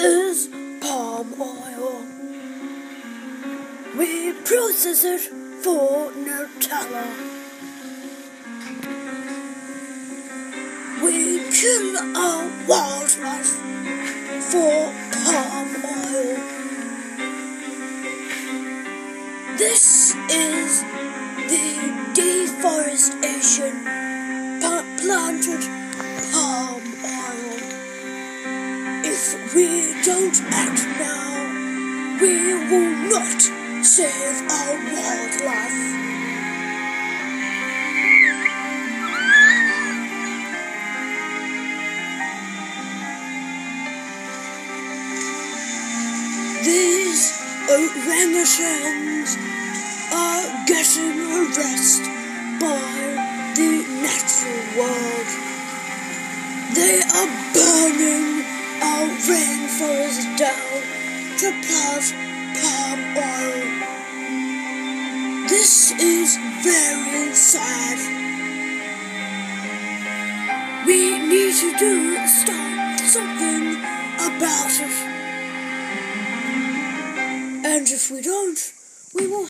is palm oil. We process it for Nutella. We kill our wildlife for palm oil. This is the deforestation planted we don't act now, we will not save our wildlife. These orangutans are getting arrested by the natural world. They are burning our falls down to plant palm oil. This is very sad. We need to do something about it. And if we don't, we will